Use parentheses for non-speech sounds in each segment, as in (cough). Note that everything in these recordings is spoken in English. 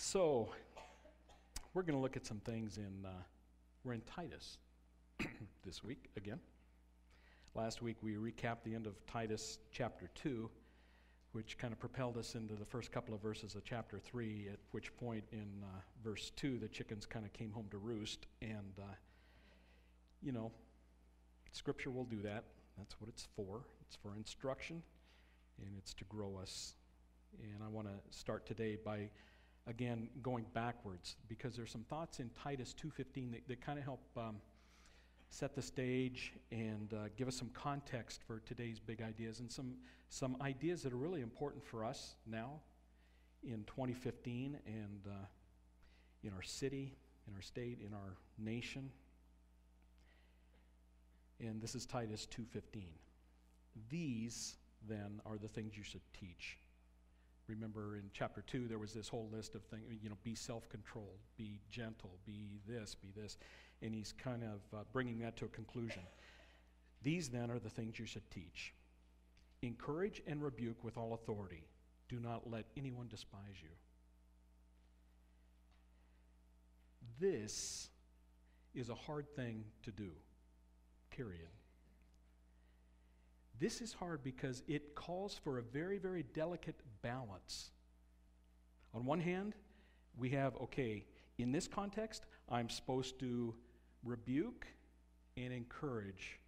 So, we're going to look at some things in, uh, we're in Titus this week again. Last week we recapped the end of Titus chapter 2, which kind of propelled us into the first couple of verses of chapter 3, at which point in uh, verse 2 the chickens kind of came home to roost. And, uh, you know, Scripture will do that. That's what it's for. It's for instruction, and it's to grow us. And I want to start today by again going backwards because there's some thoughts in titus 2.15 that, that kind of help um, set the stage and uh, give us some context for today's big ideas and some, some ideas that are really important for us now in 2015 and uh, in our city in our state in our nation. And this is titus 2.15 these then are the things you should teach Remember in chapter 2, there was this whole list of things, you know, be self controlled, be gentle, be this, be this. And he's kind of uh, bringing that to a conclusion. These then are the things you should teach encourage and rebuke with all authority. Do not let anyone despise you. This is a hard thing to do, period. This is hard because it calls for a very, very delicate balance. On one hand, we have, okay, in this context, I'm supposed to rebuke and encourage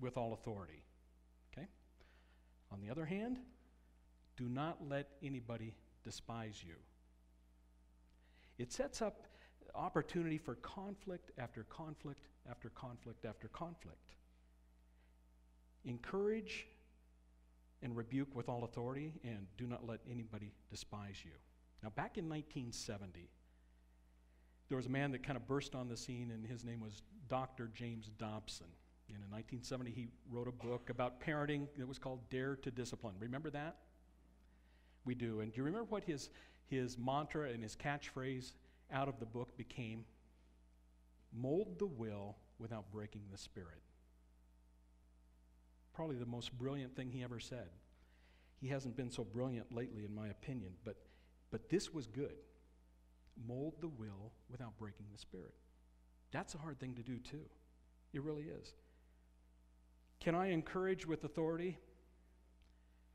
with all authority. Okay? On the other hand, do not let anybody despise you. It sets up opportunity for conflict after conflict after conflict after conflict. Encourage and rebuke with all authority, and do not let anybody despise you. Now, back in 1970, there was a man that kind of burst on the scene, and his name was Dr. James Dobson. And in 1970, he wrote a book about parenting that was called Dare to Discipline. Remember that? We do. And do you remember what his, his mantra and his catchphrase out of the book became? Mold the will without breaking the spirit probably the most brilliant thing he ever said. He hasn't been so brilliant lately, in my opinion, but, but this was good. Mold the will without breaking the spirit. That's a hard thing to do, too. It really is. Can I encourage with authority?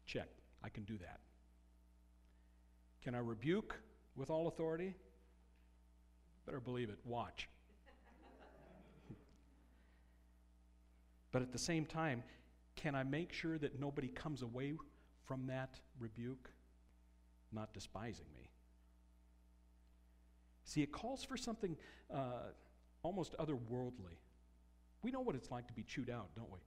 Check. I can do that. Can I rebuke with all authority? Better believe it. Watch. (laughs) but at the same time, can I make sure that nobody comes away from that rebuke not despising me? See, it calls for something uh, almost otherworldly. We know what it's like to be chewed out, don't we?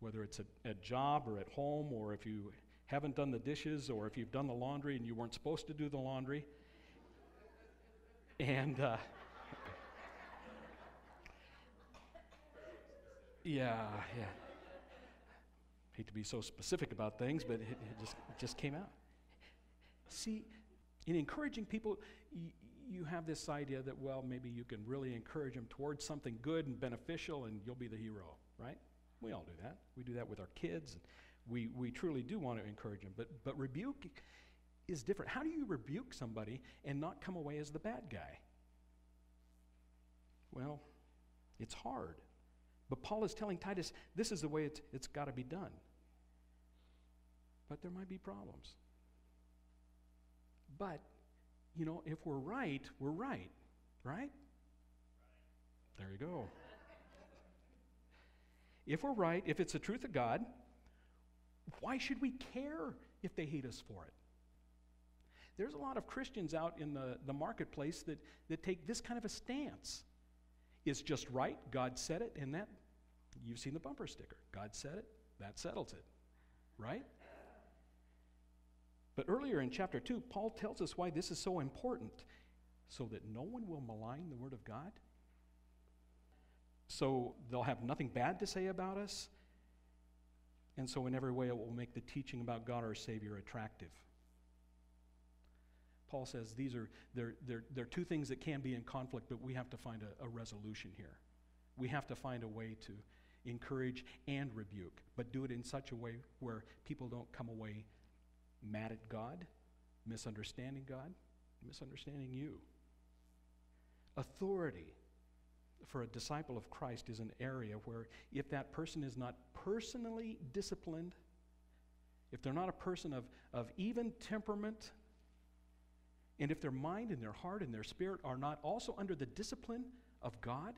Whether it's at, at job or at home, or if you haven't done the dishes, or if you've done the laundry and you weren't supposed to do the laundry. And, uh, (laughs) yeah, yeah hate to be so specific about things, but it, it just, it just came out. See, in encouraging people, y- you have this idea that, well, maybe you can really encourage them towards something good and beneficial, and you'll be the hero, right? We all do that. We do that with our kids. We, we truly do want to encourage them. But, but rebuke is different. How do you rebuke somebody and not come away as the bad guy? Well, it's hard. But Paul is telling Titus, this is the way it's, it's got to be done. But there might be problems. But, you know, if we're right, we're right, right? There you go. If we're right, if it's the truth of God, why should we care if they hate us for it? There's a lot of Christians out in the, the marketplace that, that take this kind of a stance. It's just right. God said it, and that, you've seen the bumper sticker. God said it, that settles it. Right? But earlier in chapter 2, Paul tells us why this is so important so that no one will malign the Word of God. So they'll have nothing bad to say about us. And so, in every way, it will make the teaching about God our Savior attractive. Paul says these are they're, they're, they're two things that can be in conflict, but we have to find a, a resolution here. We have to find a way to encourage and rebuke, but do it in such a way where people don't come away mad at God, misunderstanding God, misunderstanding you. Authority for a disciple of Christ is an area where if that person is not personally disciplined, if they're not a person of, of even temperament, and if their mind and their heart and their spirit are not also under the discipline of God,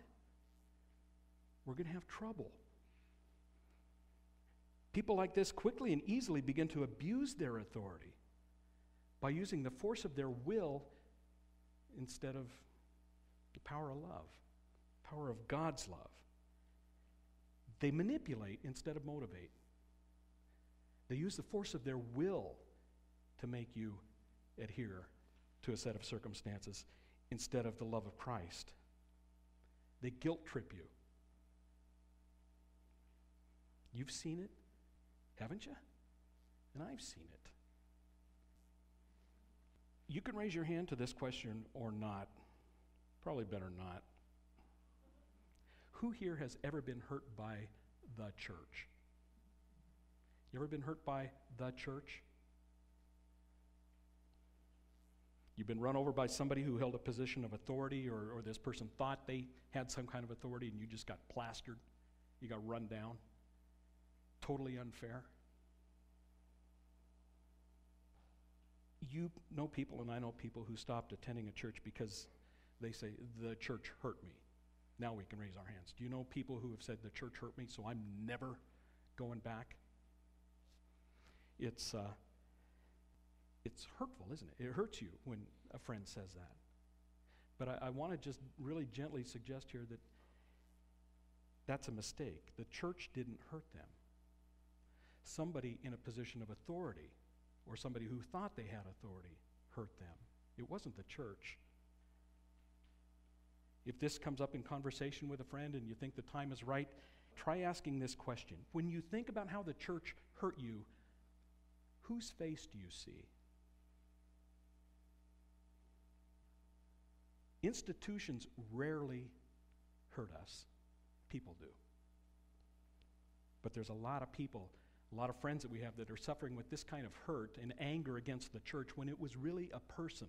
we're going to have trouble. People like this quickly and easily begin to abuse their authority by using the force of their will instead of the power of love, power of God's love. They manipulate instead of motivate. They use the force of their will to make you adhere to a set of circumstances instead of the love of Christ. They guilt trip you. You've seen it, haven't you? And I've seen it. You can raise your hand to this question or not. Probably better not. Who here has ever been hurt by the church? You ever been hurt by the church? You've been run over by somebody who held a position of authority, or, or this person thought they had some kind of authority, and you just got plastered. You got run down. Totally unfair. You know people, and I know people who stopped attending a church because they say, the church hurt me. Now we can raise our hands. Do you know people who have said, the church hurt me, so I'm never going back? It's, uh, it's hurtful, isn't it? It hurts you when a friend says that. But I, I want to just really gently suggest here that that's a mistake. The church didn't hurt them. Somebody in a position of authority or somebody who thought they had authority hurt them. It wasn't the church. If this comes up in conversation with a friend and you think the time is right, try asking this question. When you think about how the church hurt you, whose face do you see? Institutions rarely hurt us, people do. But there's a lot of people, a lot of friends that we have that are suffering with this kind of hurt and anger against the church when it was really a person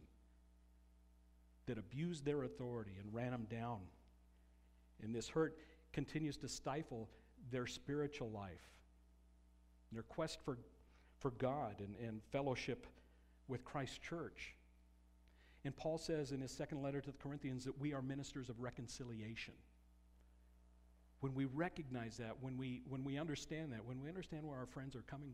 that abused their authority and ran them down. And this hurt continues to stifle their spiritual life, their quest for, for God and, and fellowship with Christ's church. And Paul says in his second letter to the Corinthians that we are ministers of reconciliation. When we recognize that, when we, when we understand that, when we understand where our friends are coming,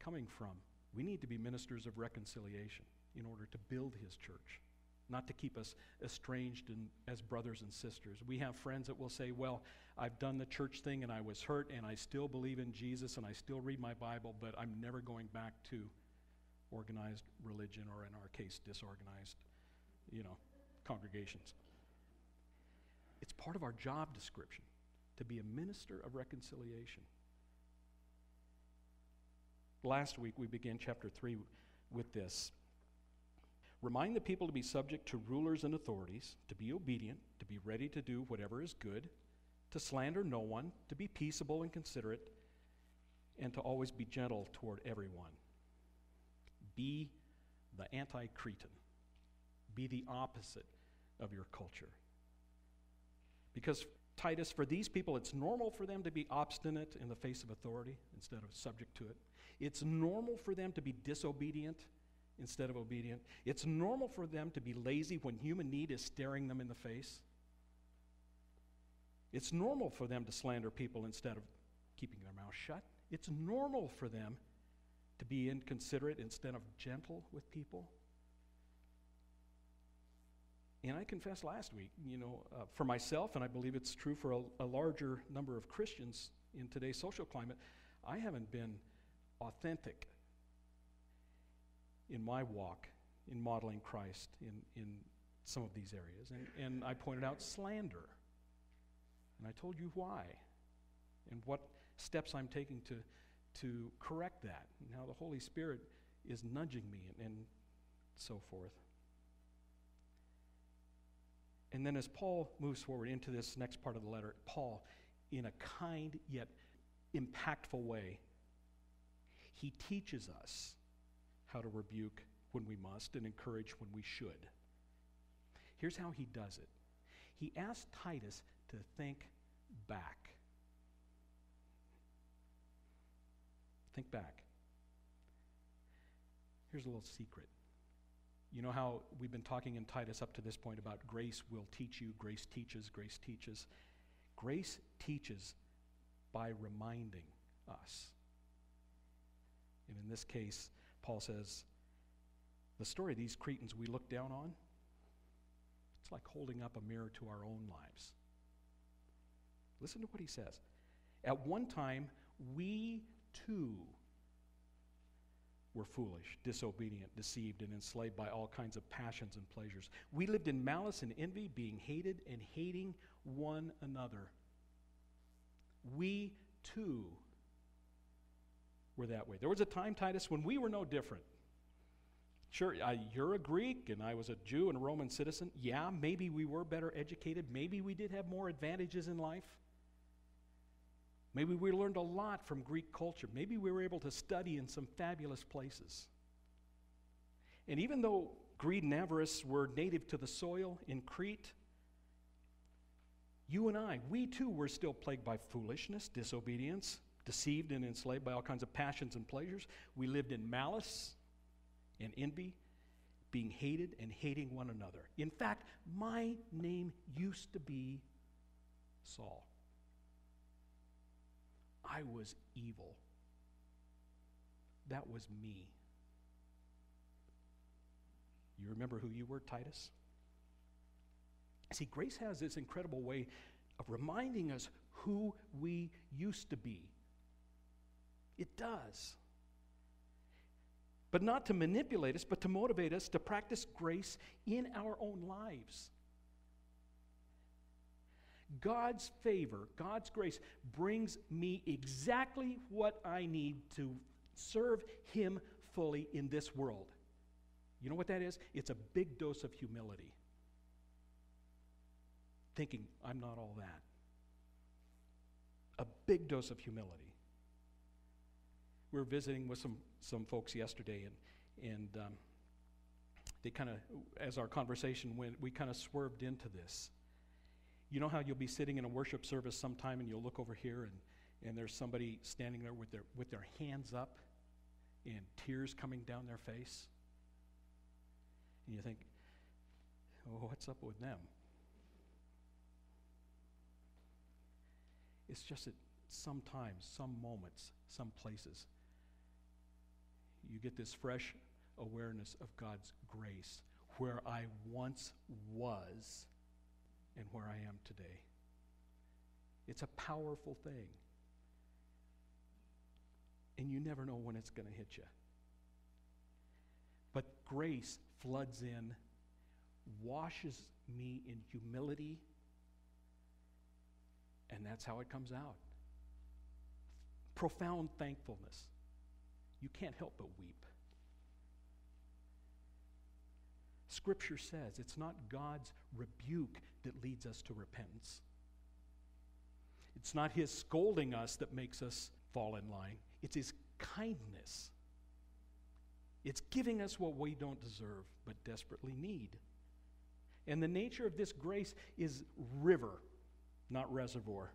coming from, we need to be ministers of reconciliation in order to build his church, not to keep us estranged and, as brothers and sisters. We have friends that will say, Well, I've done the church thing and I was hurt and I still believe in Jesus and I still read my Bible, but I'm never going back to organized religion or, in our case, disorganized you know, congregations. It's part of our job description to be a minister of reconciliation. Last week we began chapter 3 with this. Remind the people to be subject to rulers and authorities, to be obedient, to be ready to do whatever is good, to slander no one, to be peaceable and considerate, and to always be gentle toward everyone. Be the anti Cretan be the opposite of your culture. Because, Titus, for these people, it's normal for them to be obstinate in the face of authority instead of subject to it. It's normal for them to be disobedient instead of obedient. It's normal for them to be lazy when human need is staring them in the face. It's normal for them to slander people instead of keeping their mouth shut. It's normal for them to be inconsiderate instead of gentle with people. And I confessed last week, you know, uh, for myself, and I believe it's true for a, a, larger number of Christians in today's social climate, I haven't been authentic in my walk in modeling Christ in, in some of these areas. And, and I pointed out slander. And I told you why and what steps I'm taking to, to correct that, and how the Holy Spirit is nudging me and, and so forth. And then as Paul moves forward into this next part of the letter, Paul, in a kind yet impactful way, he teaches us how to rebuke when we must and encourage when we should. Here's how he does it he asks Titus to think back. Think back. Here's a little secret. You know how we've been talking in Titus up to this point about grace will teach you, grace teaches, grace teaches. Grace teaches by reminding us. And in this case, Paul says, the story of these Cretans we look down on, it's like holding up a mirror to our own lives. Listen to what he says. At one time, we too were foolish, disobedient, deceived, and enslaved by all kinds of passions and pleasures. We lived in malice and envy, being hated and hating one another. We too were that way. There was a time, Titus, when we were no different. Sure, I, you're a Greek and I was a Jew and a Roman citizen. Yeah, maybe we were better educated. Maybe we did have more advantages in life. Maybe we learned a lot from Greek culture. Maybe we were able to study in some fabulous places. And even though greed and avarice were native to the soil in Crete, you and I, we too were still plagued by foolishness, disobedience, deceived and enslaved by all kinds of passions and pleasures. We lived in malice and envy, being hated and hating one another. In fact, my name used to be Saul. I was evil. That was me. You remember who you were, Titus? See, grace has this incredible way of reminding us who we used to be. It does. But not to manipulate us, but to motivate us to practice grace in our own lives. God's favor, God's grace brings me exactly what I need to serve Him fully in this world. You know what that is? It's a big dose of humility. Thinking, I'm not all that. A big dose of humility. We were visiting with some, some folks yesterday, and, and um, they kind of, as our conversation went, we kind of swerved into this. You know how you'll be sitting in a worship service sometime and you'll look over here and, and there's somebody standing there with their, with their hands up and tears coming down their face? And you think, oh, what's up with them? It's just that sometimes, some moments, some places, you get this fresh awareness of God's grace. Where I once was, and where I am today. It's a powerful thing. And you never know when it's going to hit you. But grace floods in, washes me in humility, and that's how it comes out. Profound thankfulness. You can't help but weep. Scripture says it's not God's rebuke that leads us to repentance. It's not His scolding us that makes us fall in line, it's His kindness. It's giving us what we don't deserve but desperately need. And the nature of this grace is river, not reservoir.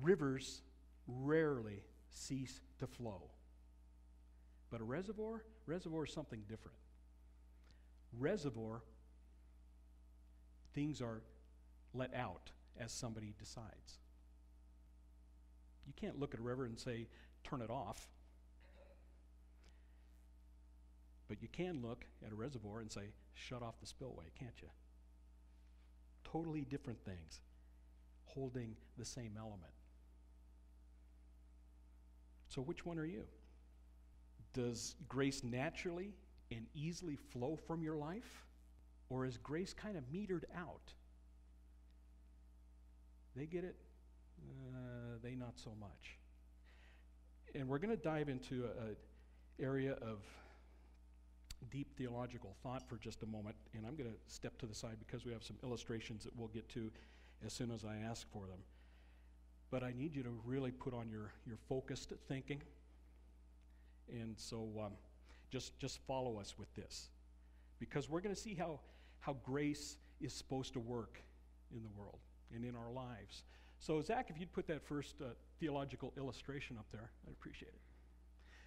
Rivers rarely cease to flow. But a reservoir, reservoir is something different. Reservoir things are let out as somebody decides. You can't look at a river and say, turn it off. But you can look at a reservoir and say, shut off the spillway, can't you? Totally different things, holding the same element. So, which one are you? Does grace naturally and easily flow from your life? Or is grace kind of metered out? They get it, uh, they not so much. And we're going to dive into an area of deep theological thought for just a moment, and I'm going to step to the side because we have some illustrations that we'll get to as soon as I ask for them. But I need you to really put on your, your focused thinking. And so um, just, just follow us with this because we're going to see how, how grace is supposed to work in the world and in our lives. So, Zach, if you'd put that first uh, theological illustration up there, I'd appreciate it.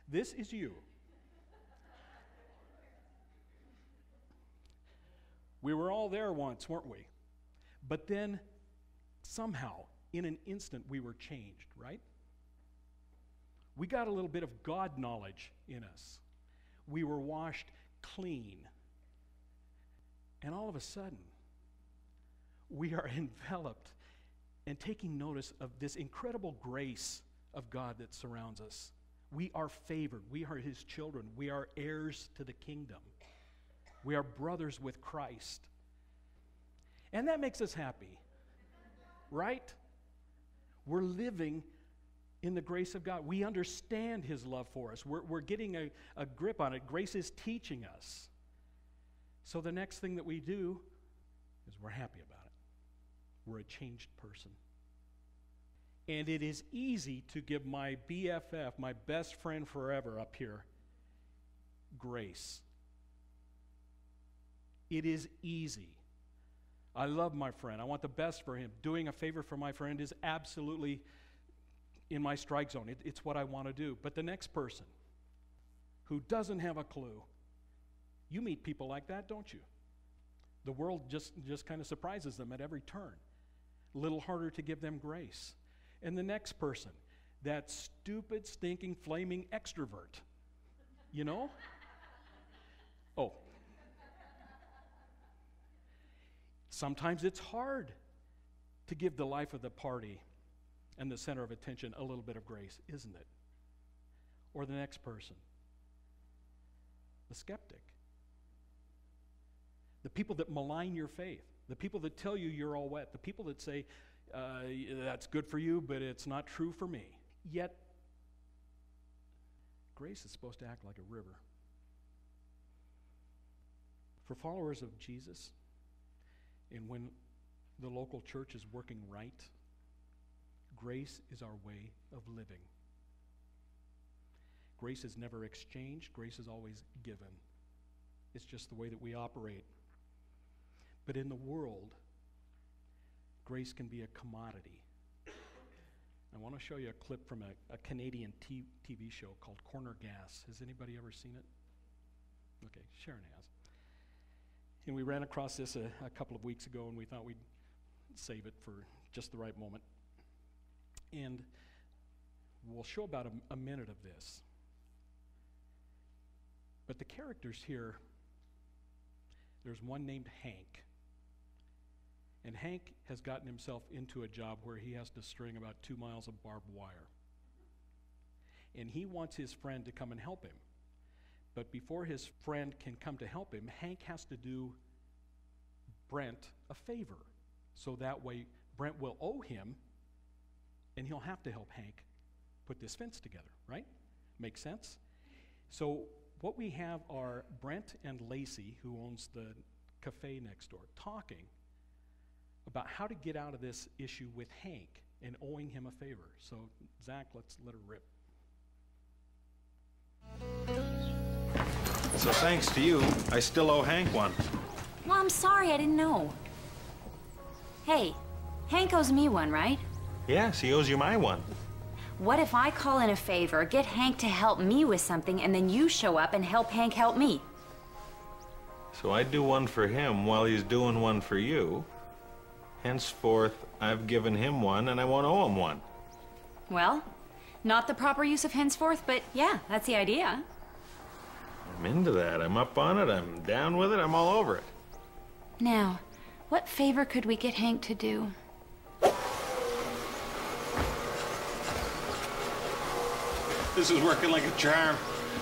This is you. We were all there once, weren't we? But then somehow, in an instant, we were changed, right? We got a little bit of God knowledge in us. We were washed clean. And all of a sudden, we are (laughs) enveloped and taking notice of this incredible grace of God that surrounds us. We are favored. We are His children. We are heirs to the kingdom. We are brothers with Christ. And that makes us happy, right? We're living in the grace of God. We understand His love for us. We're, we're getting a, a grip on it. Grace is teaching us. So the next thing that we do is we're happy about it. We're a changed person. And it is easy to give my BFF, my best friend forever up here, grace. It is easy. I love my friend. I want the best for him. Doing a favor for my friend is absolutely in my strike zone. It, it's what I want to do. But the next person who doesn't have a clue, you meet people like that, don't you? The world just, just kind of surprises them at every turn. A little harder to give them grace. And the next person, that stupid, stinking, flaming extrovert. You know? (laughs) Oh. Sometimes it's hard to give the life of the party and the center of attention a little bit of grace, isn't it? Or the next person, the skeptic. The people that malign your faith, the people that tell you you're all wet, the people that say, uh, that's good for you, but it's not true for me. Yet, grace is supposed to act like a river. For followers of Jesus, and when the local church is working right, Grace is our way of living. Grace is never exchanged, grace is always given. It's just the way that we operate. But in the world, grace can be a commodity. I want to show you a clip from a, a Canadian t- TV show called Corner Gas. Has anybody ever seen it? Okay, Sharon has. And we ran across this a, a couple of weeks ago, and we thought we'd save it for just the right moment. And we'll show about a, a minute of this. But the characters here, there's one named Hank. And Hank has gotten himself into a job where he has to string about two miles of barbed wire. And he wants his friend to come and help him. But before his friend can come to help him, Hank has to do Brent a favor. So that way, Brent will owe him and he'll have to help Hank put this fence together, right? Make sense? So, what we have are Brent and Lacey, who owns the cafe next door, talking about how to get out of this issue with Hank and owing him a favor. So, Zach, let's let her rip. So, thanks to you, I still owe Hank one. Well, I'm sorry, I didn't know. Hey, Hank owes me one, right? Yes, he owes you my one. What if I call in a favor, get Hank to help me with something, and then you show up and help Hank help me? So I do one for him while he's doing one for you. Henceforth, I've given him one and I won't owe him one. Well, not the proper use of henceforth, but yeah, that's the idea. I'm into that. I'm up on it. I'm down with it. I'm all over it. Now, what favor could we get Hank to do? This is working like a charm.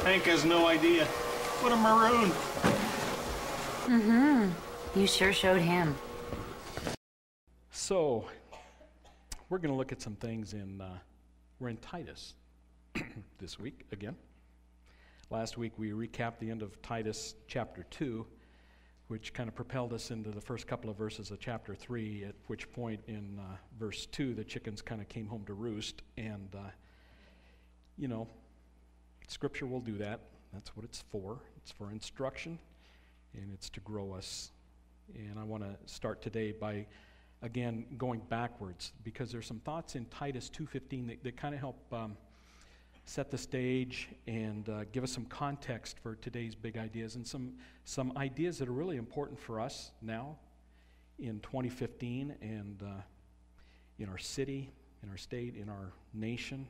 Hank has no idea. What a maroon. Mm-hmm. You sure showed him. So, we're going to look at some things in, uh, we're in Titus this week again. Last week we recapped the end of Titus chapter 2, which kind of propelled us into the first couple of verses of chapter 3, at which point in uh, verse 2 the chickens kind of came home to roost. And uh, you know, Scripture will do that. That's what it's for. It's for instruction and it's to grow us. And I want to start today by, again, going backwards because there's some thoughts in Titus 2.15 that, that kind of help um, set the stage and uh, give us some context for today's big ideas and some, some ideas that are really important for us now in 2015 and uh, in our city, in our state, in our nation.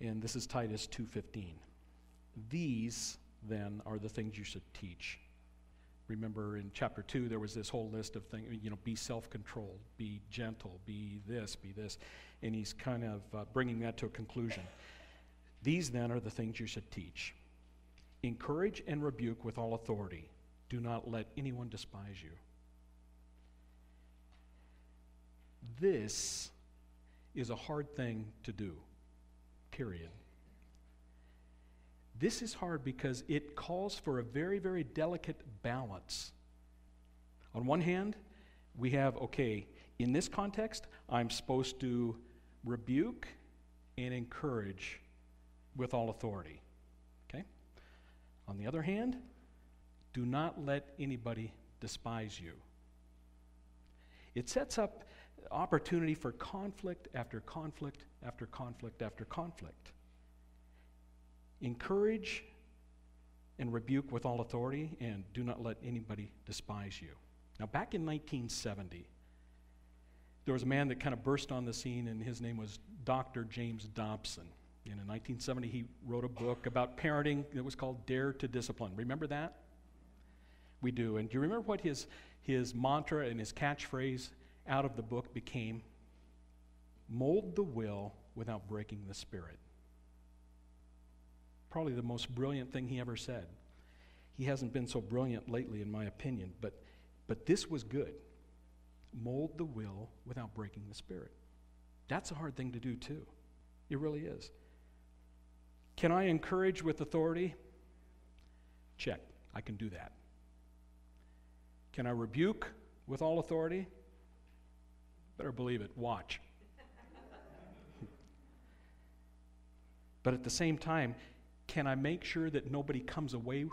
And this is Titus 2:15. These then are the things you should teach. Remember in chapter 2 there was this whole list of things, you know, be self-controlled, be gentle, be this, be this, and he's kind of uh, bringing that to a conclusion. These then are the things you should teach. Encourage and rebuke with all authority. Do not let anyone despise you. This is a hard thing to do, period. This is hard because it calls for a very, very delicate balance. On one hand, we have, okay, in this context, I'm supposed to rebuke and encourage with all authority. Okay? On the other hand, do not let anybody despise you. It sets up opportunity for conflict after conflict after conflict after conflict. Encourage and rebuke with all authority, and do not let anybody despise you. Now, back in 1970, there was a man that kind of burst on the scene, and his name was Dr. James Dobson. And in 1970, he wrote a book about parenting that was called Dare to Discipline. Remember that? We do. And do you remember what his, his mantra and his catchphrase out of the book became? Mold the will without breaking the spirit probably the most brilliant thing he ever said. He hasn't been so brilliant lately, in my opinion, but, but this was good. Mold the will without breaking the spirit. That's a hard thing to do, too. It really is. Can I encourage with authority? Check. I can do that. Can I rebuke with all authority? Better believe it. Watch. but at the same time, can I make sure that nobody comes away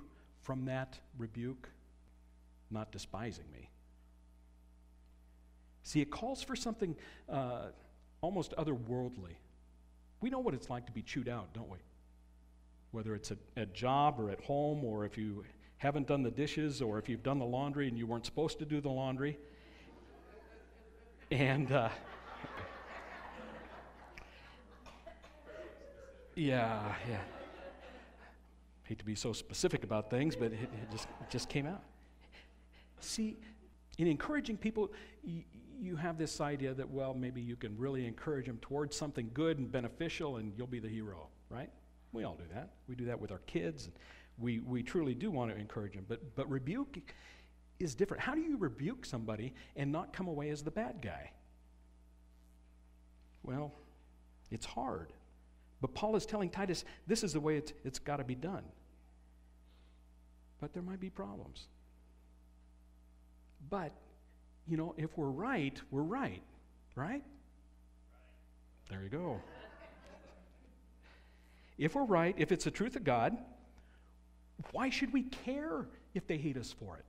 from that rebuke not despising me? See, it calls for something uh, almost otherworldly. We know what it's like to be chewed out, don't we? Whether it's at, at job or at home, or if you haven't done the dishes, or if you've done the laundry and you weren't supposed to do the laundry. And, uh, yeah, yeah hate to be so specific about things, but it, it just, it just came out. See, in encouraging people, y- you have this idea that, well, maybe you can really encourage them towards something good and beneficial, and you'll be the hero, right? We all do that. We do that with our kids. We, we truly do want to encourage them. But, but rebuke is different. How do you rebuke somebody and not come away as the bad guy? Well, it's hard. But Paul is telling Titus, this is the way it's, it's got to be done. But there might be problems. But, you know, if we're right, we're right, right? There you go. if we're right, if it's the truth of God, why should we care if they hate us for it?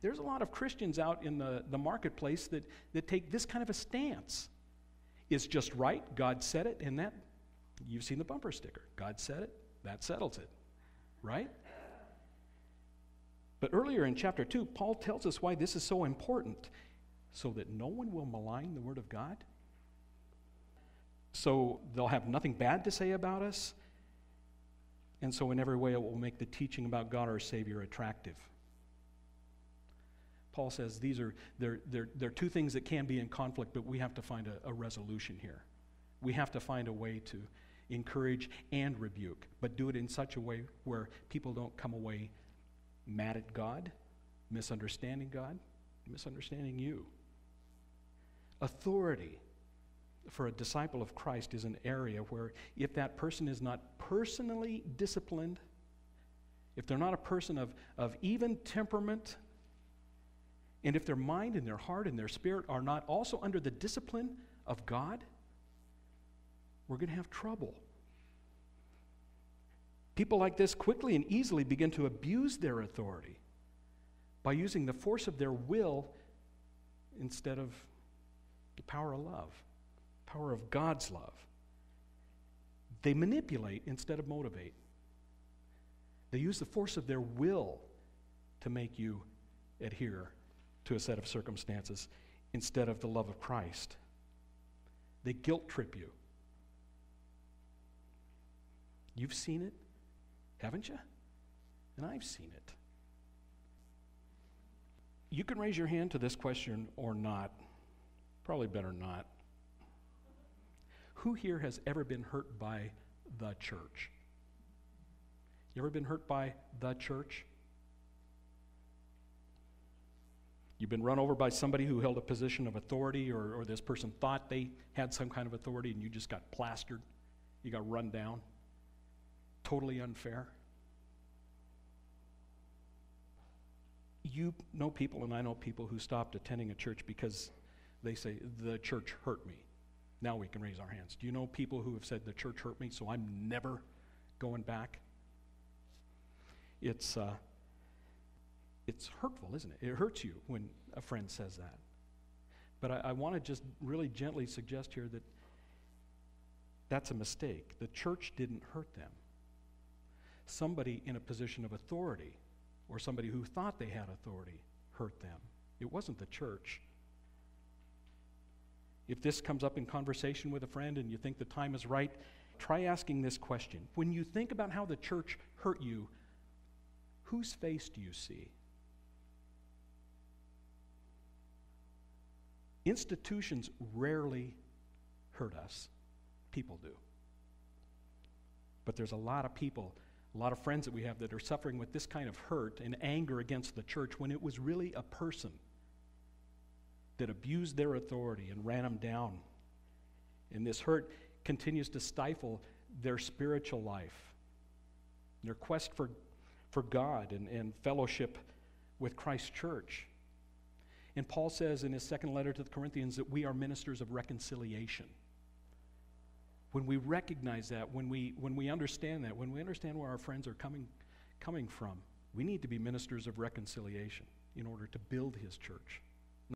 There's a lot of Christians out in the, the marketplace that, that take this kind of a stance. It's just right, God said it, and that You've seen the bumper sticker. God said it, that settles it. Right? But earlier in chapter 2, Paul tells us why this is so important so that no one will malign the Word of God. So they'll have nothing bad to say about us. And so, in every way, it will make the teaching about God our Savior attractive. Paul says these are they're, they're, they're two things that can be in conflict, but we have to find a, a resolution here. We have to find a way to encourage, and rebuke, but do it in such a way where people don't come away mad at God, misunderstanding God, misunderstanding you. Authority for a disciple of Christ is an area where if that person is not personally disciplined, if they're not a person of, of even temperament, and if their mind and their heart and their spirit are not also under the discipline of God, we're going to have trouble. People like this quickly and easily begin to abuse their authority by using the force of their will instead of the power of love, power of God's love. They manipulate instead of motivate. They use the force of their will to make you adhere to a set of circumstances instead of the love of Christ. They guilt trip you. You've seen it, haven't you? And I've seen it. You can raise your hand to this question or not. Probably better not. Who here has ever been hurt by the church? You ever been hurt by the church? You've been run over by somebody who held a position of authority, or, or this person thought they had some kind of authority, and you just got plastered. You got run down. Totally unfair. You know people, and I know people who stopped attending a church because they say, the church hurt me. Now we can raise our hands. Do you know people who have said, the church hurt me, so I'm never going back? It's, uh, it's hurtful, isn't it? It hurts you when a friend says that. But I, I want to just really gently suggest here that that's a mistake. The church didn't hurt them. Somebody in a position of authority or somebody who thought they had authority hurt them. It wasn't the church. If this comes up in conversation with a friend and you think the time is right, try asking this question. When you think about how the church hurt you, whose face do you see? Institutions rarely hurt us, people do. But there's a lot of people, a lot of friends that we have that are suffering with this kind of hurt and anger against the church when it was really a person that abused their authority and ran them down. And this hurt continues to stifle their spiritual life, their quest for, for God and, and fellowship with Christ's church. And Paul says in his second letter to the Corinthians that we are ministers of reconciliation. When we recognize that, when we, when we understand that, when we understand where our friends are coming, coming from, we need to be ministers of reconciliation in order to build his church.